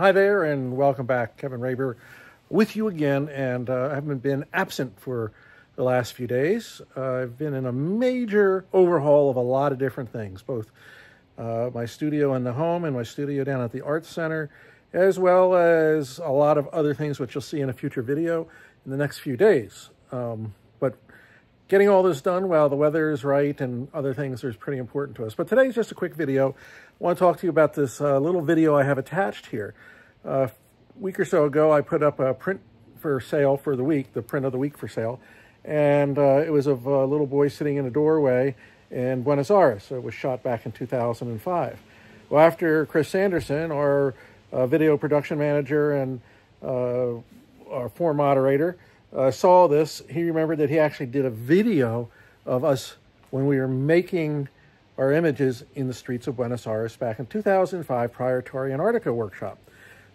Hi there, and welcome back. Kevin Raber with you again, and uh, I haven't been absent for the last few days. Uh, I've been in a major overhaul of a lot of different things, both uh, my studio in the home and my studio down at the Arts Center, as well as a lot of other things which you'll see in a future video in the next few days. Um, but getting all this done while the weather is right and other things is pretty important to us. But today's just a quick video. I want to talk to you about this uh, little video I have attached here. Uh, a week or so ago, I put up a print for sale for the week, the print of the week for sale. And uh, it was of a little boy sitting in a doorway in Buenos Aires. So it was shot back in 2005. Well, after Chris Sanderson, our uh, video production manager and uh, our form moderator, uh, saw this, he remembered that he actually did a video of us when we were making our images in the streets of Buenos Aires back in 2005 prior to our Antarctica workshop.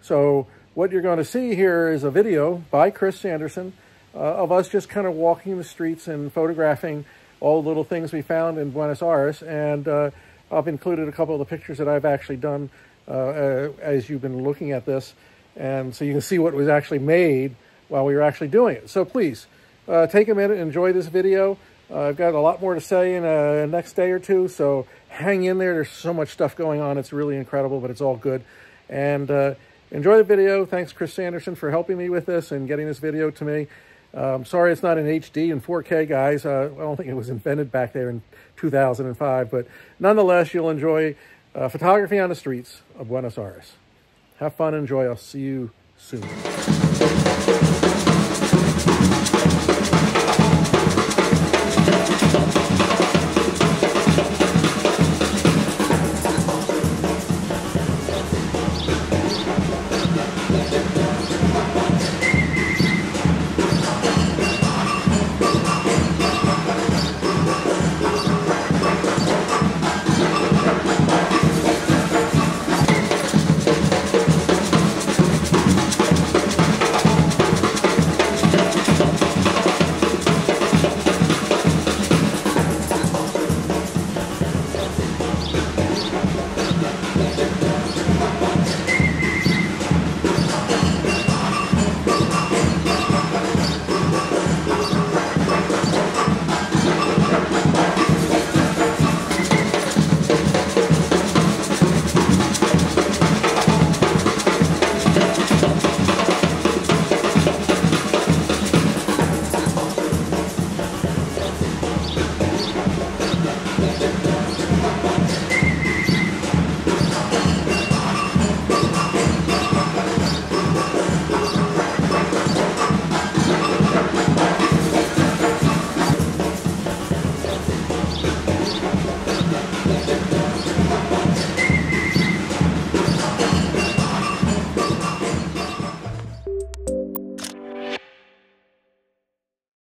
So what you're going to see here is a video by Chris Sanderson uh, of us just kind of walking the streets and photographing all the little things we found in Buenos Aires. And uh, I've included a couple of the pictures that I've actually done uh, uh as you've been looking at this. And so you can see what was actually made while we were actually doing it. So please, uh, take a minute, enjoy this video. Uh, I've got a lot more to say in the uh, next day or two, so hang in there. There's so much stuff going on. It's really incredible, but it's all good. And uh, enjoy the video. Thanks, Chris Sanderson, for helping me with this and getting this video to me. Um, sorry it's not in HD and 4K, guys. Uh, I don't think it was invented back there in 2005, but nonetheless, you'll enjoy uh, photography on the streets of Buenos Aires. Have fun, enjoy. I'll see you soon.